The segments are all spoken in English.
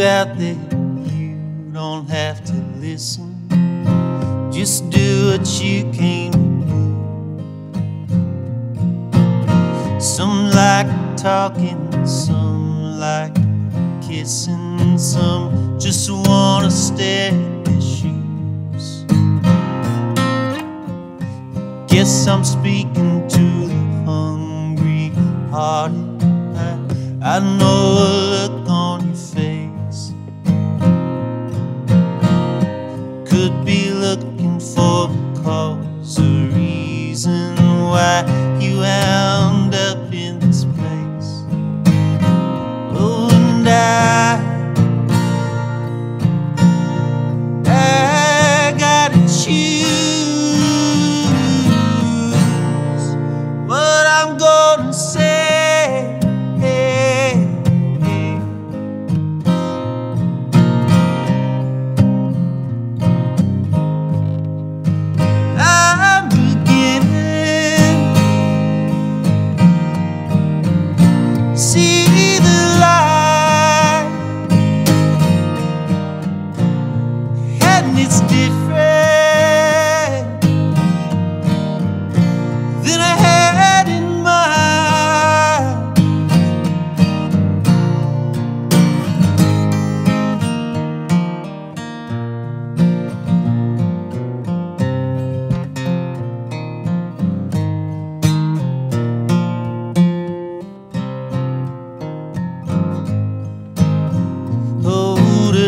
out there, you don't have to listen. Just do what you came do. Some like talking, some like kissing, some just wanna stare at their shoes. Guess I'm speaking to the hungry hearted. I, I know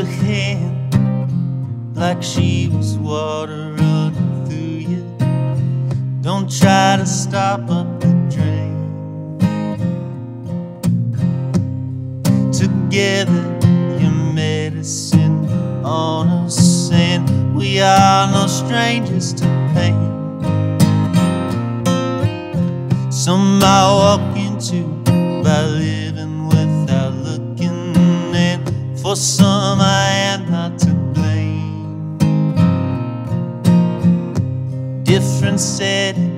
hand like she was water running through you. Don't try to stop up the drain. Together, your medicine on us, and we are no strangers to pain. Some I walk into by living without looking, and for some I Different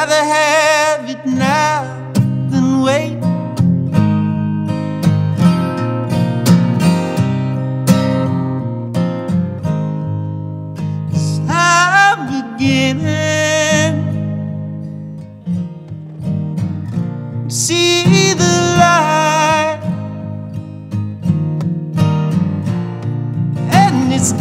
rather have it now than wait. I'm beginning to see the light, and it's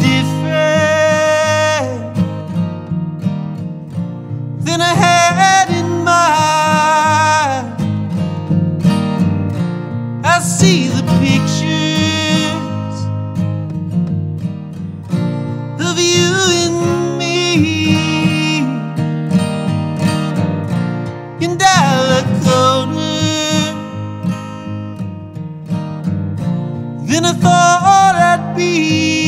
I be.